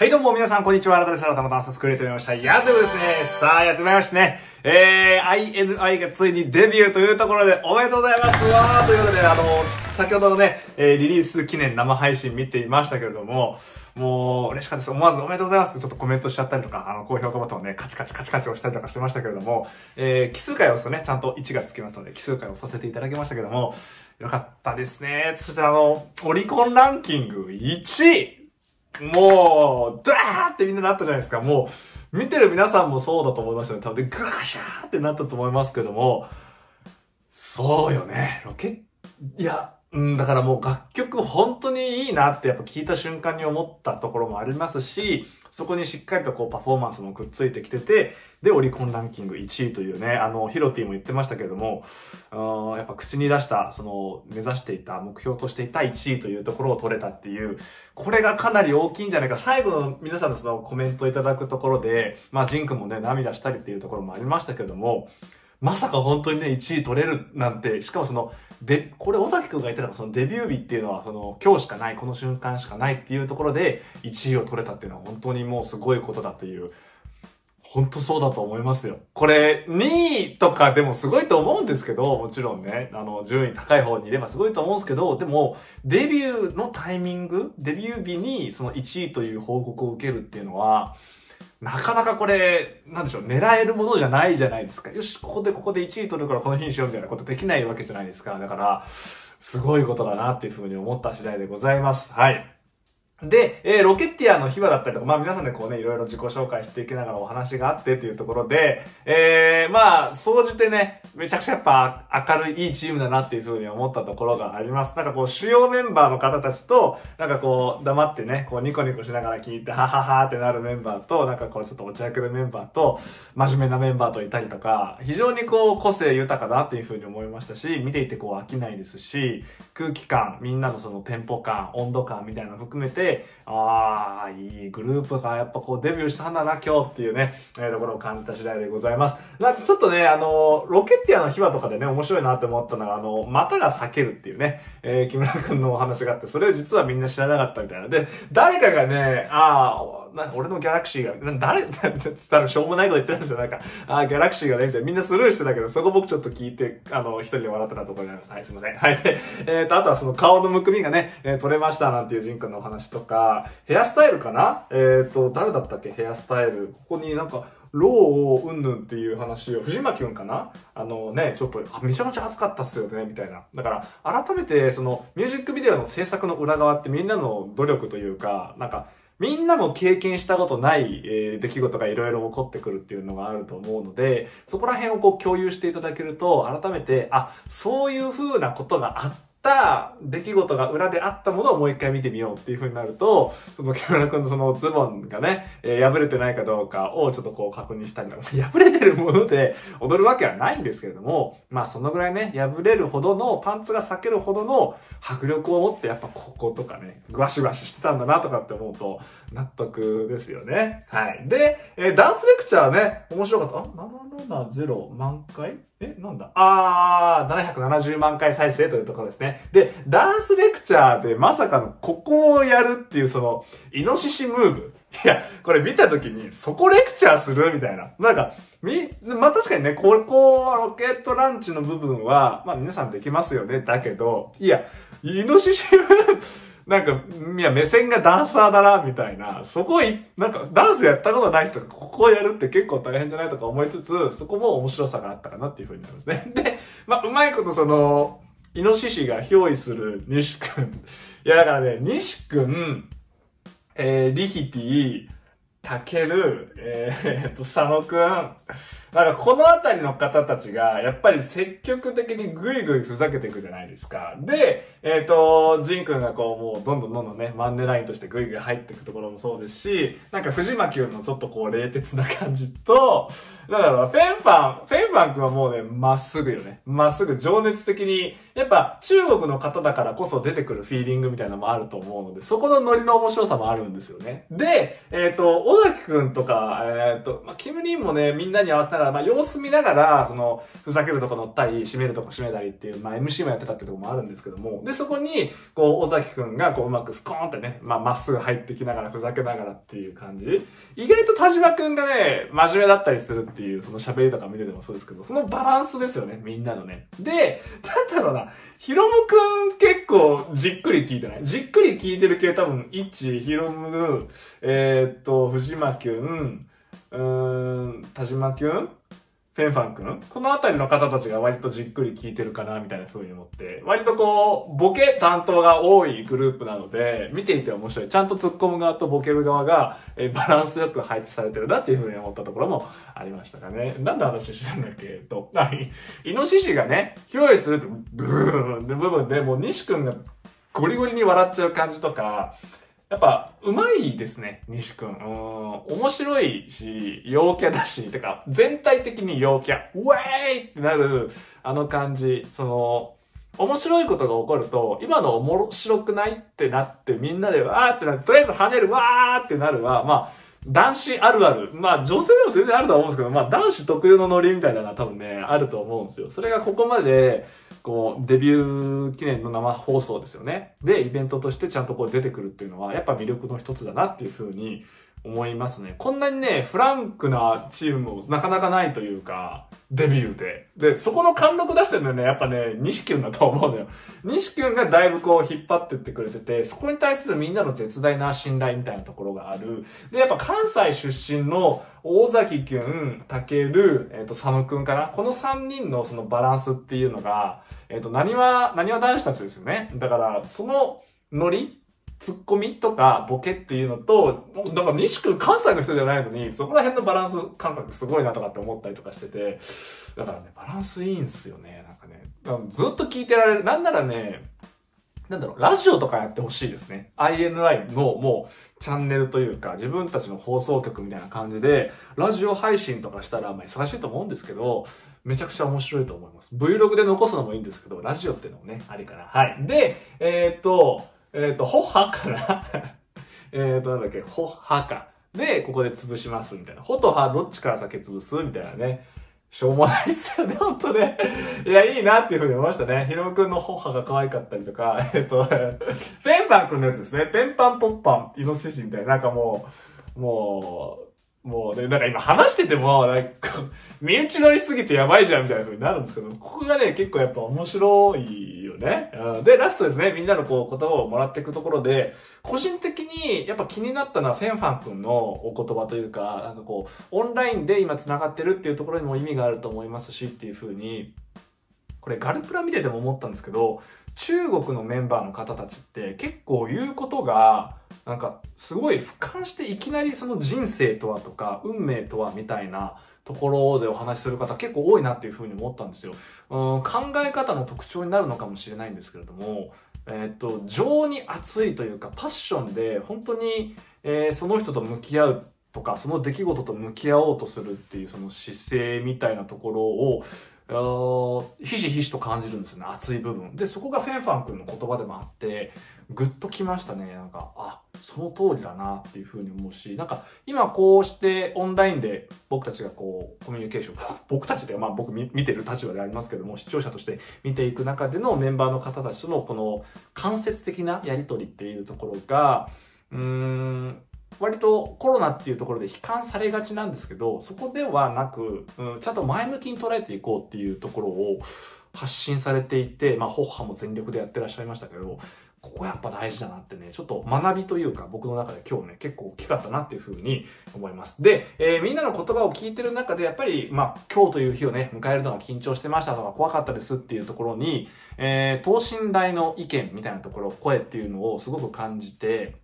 はい、どうも皆さん、こんにちは。改めて、新たなダンススクリートやりました。やっということですね。さあ、やってまいりましたね。えー、INI がついにデビューというところで、おめでとうございますわーということで、あの、先ほどのね、えー、リリース記念生配信見ていましたけれども、もう、嬉しかったです。思わずおめでとうございますってちょっとコメントしちゃったりとか、あの、高評価ボタンをね、カチカチカチカチ押したりとかしてましたけれども、えー、奇数回を押すとね、ちゃんと1がつきますので、奇数回をさせていただきましたけども、よかったですね。そしてあの、オリコンランキング1位もう、ドーってみんななったじゃないですか。もう、見てる皆さんもそうだと思いますよね。多分で、ガーシャーってなったと思いますけども、そうよね。ロケいや、うん、だからもう楽曲本当にいいなってやっぱ聞いた瞬間に思ったところもありますし、そこにしっかりとこうパフォーマンスもくっついてきてて、で、オリコンランキング1位というね、あの、ヒロティも言ってましたけれども、あやっぱ口に出した、その、目指していた、目標としていた1位というところを取れたっていう、これがかなり大きいんじゃないか。最後の皆さんのそのコメントいただくところで、まあ、ジンクもね、涙したりっていうところもありましたけれども、まさか本当にね、1位取れるなんて、しかもその、で、これ、尾崎くんが言ってたそのデビュー日っていうのは、その、今日しかない、この瞬間しかないっていうところで、1位を取れたっていうのは本当にもうすごいことだという、本当そうだと思いますよ。これ、2位とかでもすごいと思うんですけど、もちろんね、あの、順位高い方にいればすごいと思うんですけど、でも、デビューのタイミング、デビュー日にその1位という報告を受けるっていうのは、なかなかこれ、なんでしょう、狙えるものじゃないじゃないですか。よし、ここでここで1位取るからこの日にしようみたいなことできないわけじゃないですか。だから、すごいことだなっていうふうに思った次第でございます。はい。で、えー、ロケッティアの秘話だったりとか、まあ皆さんでこうね、いろいろ自己紹介していきながらお話があってっていうところで、えー、まあ、総じてね、めちゃくちゃやっぱ明るいいいチームだなっていうふうに思ったところがあります。なんかこう、主要メンバーの方たちと、なんかこう、黙ってね、こうニコニコしながら聞いて、はははってなるメンバーと、なんかこう、ちょっとお茶役のメンバーと、真面目なメンバーといたりとか、非常にこう、個性豊かだっていうふうに思いましたし、見ていてこう飽きないですし、空気感、みんなのそのテンポ感、温度感みたいなの含めて、ああ、いいグループがやっぱこうデビューしたんだな、今日っていうね、えー、ところを感じた次第でございます。なちょっとね、あの、ロケッティアの秘話とかでね、面白いなって思ったのが、あの、股が裂けるっていうね、えー、木村くんのお話があって、それを実はみんな知らなかったみたいな。で、誰かがね、ああ、な俺のギャラクシーが、誰、多分しょうもないこと言ってるんですよ。なんか、ああ、ギャラクシーがね、みたいな。みんなスルーしてたけど、そこ僕ちょっと聞いて、あの、一人で笑ってたところにあります。はい、すいません。はい。でえっ、ー、と、あとはその顔のむくみがね、えー、取れましたなんていうジン君のお話とか、ヘアスタイルかな？えっ、ー、と、誰だったっけ？ヘアスタイル。ここになんか、ローをうんぬんっていう話を、藤巻くんかな？あのね、ちょっと、めちゃめちゃ暑かったっすよね、みたいな。だから、改めて、その、ミュージックビデオの制作の裏側ってみんなの努力というか、なんか、みんなも経験したことない、えー、出来事がいろいろ起こってくるっていうのがあると思うので、そこら辺をこう共有していただけると、改めて、あ、そういう風なことがあって、った出来事が裏であったものをもう一回見てみようっていう風になると、その木村くんのそのズボンがね、えー、破れてないかどうかをちょっとこう確認したりとか、破れてるもので踊るわけはないんですけれども、まあそのぐらいね、破れるほどの、パンツが裂けるほどの迫力を持ってやっぱこことかね、ぐわしわししてたんだなとかって思うと、納得ですよね。はい。で、えー、ダンスレクチャーね、面白かった？あ、770万回？え、なんだ？あー、770万回再生というところですね。で、ダンスレクチャーでまさかのここをやるっていうその、イノシシムーブ。いや、これ見たときに、そこレクチャーするみたいな。なんか、み、まあ、確かにね、ここ、ロケットランチの部分は、まあ、皆さんできますよね。だけど、いや、イノシシムーブ、なんか、いや、目線がダンサーだな、みたいな。そこい、なんか、ダンスやったことない人がここをやるって結構大変じゃないとか思いつつ、そこも面白さがあったかなっていうふうになりますね。で、まあ、うまいことその、イノシシが憑依する西くん。いや、だからね、西くん、えー、リヒティ、タケル、えー、っと、佐野くん、なんかこのあたりの方たちが、やっぱり積極的にぐいぐいふざけていくじゃないですか。で、えっ、ー、と、ジン君がこう、もうどんどんどんどんね、マンネラインとしてぐいぐい入っていくところもそうですし、なんか藤巻君のちょっとこう、冷徹な感じと、だからフェンファン、フェンファン君はもうね、まっすぐよね。まっすぐ情熱的に、やっぱ中国の方だからこそ出てくるフィーリングみたいなのもあると思うので、そこのノリの面白さもあるんですよね。で、えっ、ー、と、尾崎君とか、えっ、ー、と、まあ、キムリンもね、みんなに合わせなら、まあ様子見ながら、その、ふざけるとこ乗ったり、締めるとこ締めたりっていう、まあ MC もやってたってとこもあるんですけども、で、そこに、こう、尾崎くんが、こう、うまくスコーンってね、まあまっすぐ入ってきながら、ふざけながらっていう感じ。意外と田島くんがね、真面目だったりするっていう、その喋りとか見ててもそうですけど、そのバランスですよね、みんなのね。で、なんだろうな、ヒロムくん結構じっくり聞いてない？じっくり聞いてる系多分、イッチ、ヒロム、えー、っと、藤間くん、うーん、田島くん？フェンファン君このあたりの方たちが割とじっくり聞いてるかな、みたいな風に思って、割とこう、ボケ担当が多いグループなので、見ていて面白い。ちゃんと突っ込む側とボケる側が、えバランスよく配置されてるなっていう風に思ったところもありましたかね。なんで話してたんだっけ？と、はいイノシシがね、憑依するって、ブーンって部分で、もう西君がゴリゴリに笑っちゃう感じとか、やっぱ、うまいですね、西くん。うん、面白いし、陽キャだし、てか、全体的に陽キャ。ウェーイってなる、あの感じ。その、面白いことが起こると、今の面白くないってなって、みんなでわーってなって、とりあえず跳ねる、わーってなるは、まあ、男子あるある。まあ女性でも全然あると思うんですけど、まあ男子特有のノリみたいなのは多分ね、あると思うんですよ。それがここまで、こう、デビュー記念の生放送ですよね。で、イベントとしてちゃんとこう出てくるっていうのは、やっぱ魅力の一つだなっていうふうに思いますね。こんなにね、フランクなチームもなかなかないというか、デビューで。で、そこの貫禄出してるのはね、やっぱね、西君だと思うのよ。西君がだいぶこう引っ張ってってくれてて、そこに対するみんなの絶大な信頼みたいなところがある。で、やっぱ関西出身の大崎君、竹る、えっ、ー、と、佐野君かな。この3人のそのバランスっていうのが、えっ、ー、と、何は、何は男子たちですよね。だから、そのノリツッコミとかボケっていうのと、だから西君関西の人じゃないのに、そこら辺のバランス感覚すごいなとかって思ったりとかしてて、だからね、バランスいいんすよね、なんかね。ずっと聞いてられる。なんならね、なんだろう、ラジオとかやってほしいですね。INI のもうチャンネルというか、自分たちの放送局みたいな感じで、ラジオ配信とかしたら、まあ忙しいと思うんですけど、めちゃくちゃ面白いと思います。Vlog で残すのもいいんですけど、ラジオっていうのもね、ありかな。はい。で、えー、っと、えっ、ー、と、ホッハかな えっと、なんだっけ、ホッハか。で、ここで潰しますみたいな。ほとはどっちから先潰すみたいなね。しょうもないっすよね、ほんとね。いや、いいなっていうふうに思いましたね。ヒロムくんのホッハが可愛かったりとか、えっと、ペンパンくんのやつですね。ペンパンポッパン、イノシシみたいな。なんかもう、もう、もうね、なんか今話してても、なんか、身内乗りすぎてやばいじゃんみたいな風になるんですけど、ここがね、結構やっぱ面白いよね。で、ラストですね、みんなのこう言葉をもらっていくところで、個人的にやっぱ気になったのはフェンファン君のお言葉というか、なんかこう、オンラインで今繋がってるっていうところにも意味があると思いますしっていう風に、これガルプラ見てても思ったんですけど、中国のメンバーの方たちって結構言うことが、なんかすごい俯瞰していきなりその人生とはとか運命とはみたいなところでお話しする方結構多いなっていうふうに思ったんですよ。うん考え方の特徴になるのかもしれないんですけれども、えっ、と、情に熱いというかパッションで本当に、えー、その人と向き合うとかその出来事と向き合おうとするっていうその姿勢みたいなところをひしひしと感じるんですよね、熱い部分。で、そこがフェンファン君の言葉でもあって、ぐっときましたね。なんか、あ、その通りだなっていうふうに思うし、なんか、今こうしてオンラインで僕たちがこう、コミュニケーション、僕たちで、まあ僕見てる立場でありますけども、視聴者として見ていく中でのメンバーの方たちとのこの間接的なやりとりっていうところが、うーん、割とコロナっていうところで悲観されがちなんですけど、そこではなく、うん、ちゃんと前向きに捉えていこうっていうところを発信されていて、まあ、ホッハも全力でやってらっしゃいましたけど、ここやっぱ大事だなってね、ちょっと学びというか僕の中で今日ね、結構大きかったなっていうふうに思います。で、えー、みんなの言葉を聞いてる中でやっぱり、まあ今日という日をね、迎えるのが緊張してましたとか怖かったですっていうところに、えー、等身大の意見みたいなところ、声っていうのをすごく感じて、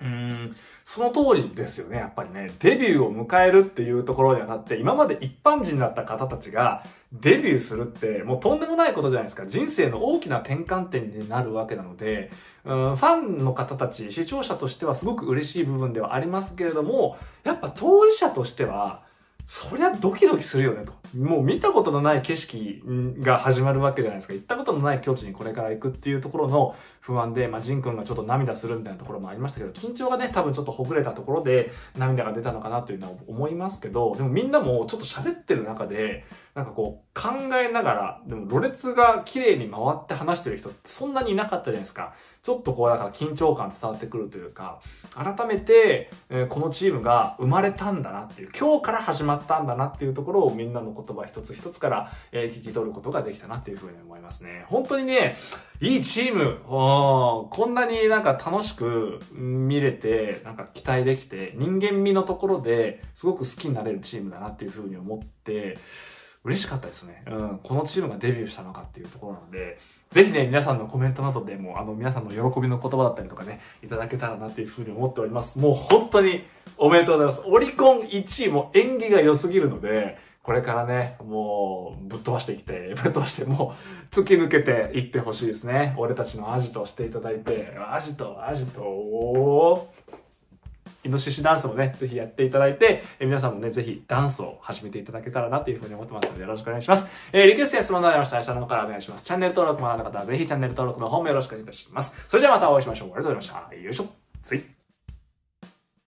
うん、その通りですよね、やっぱりね。デビューを迎えるっていうところにあたって、今まで一般人だった方たちがデビューするって、もうとんでもないことじゃないですか。人生の大きな転換点になるわけなので、うん、ファンの方たち、視聴者としてはすごく嬉しい部分ではありますけれども、やっぱ当事者としては、そりゃドキドキするよねと。もう見たことのない景色が始まるわけじゃないですか。行ったことのない境地にこれから行くっていうところの不安で、まあ、ジン君がちょっと涙するみたいなところもありましたけど、緊張がね、多分ちょっとほぐれたところで涙が出たのかなというのは思いますけど、でもみんなもちょっと喋ってる中で、なんかこう、考えながら、でも、ろれつが綺麗に回って話してる人ってそんなにいなかったじゃないですか。ちょっとこう、だから緊張感伝わってくるというか、改めて、え、このチームが生まれたんだなっていう、今日から始まったんだなっていうところをみんなの言葉一つ一つから、えー、聞き取ることができたなっていうふうに思いますね。本当にね、いいチーム、こんなになんか楽しく見れて、なんか期待できて、人間味のところですごく好きになれるチームだなっていうふうに思って、嬉しかったですね。うん。このチームがデビューしたのかっていうところなので、ぜひね、皆さんのコメントなどでも、あの、皆さんの喜びの言葉だったりとかね、いただけたらなっていうふうに思っております。もう本当におめでとうございます。オリコン1位も演技が良すぎるので、これからね、もう、ぶっ飛ばしてきて、ぶっ飛ばして、もう、突き抜けていってほしいですね。俺たちのアジトをしていただいて、アジト、アジト、お。イノシシダンスもね、ぜひやっていただいて、え皆さんもね、ぜひダンスを始めていただけたらなというふうに思ってますので、よろしくお願いします。えー、リクエストや質問のありましたら、下の方からお願いします。チャンネル登録もまだの方は、ぜひチャンネル登録の方もよろしくお願いいたします。それじゃあまたお会いしましょう。ありがとうございました。よいしょ。つい。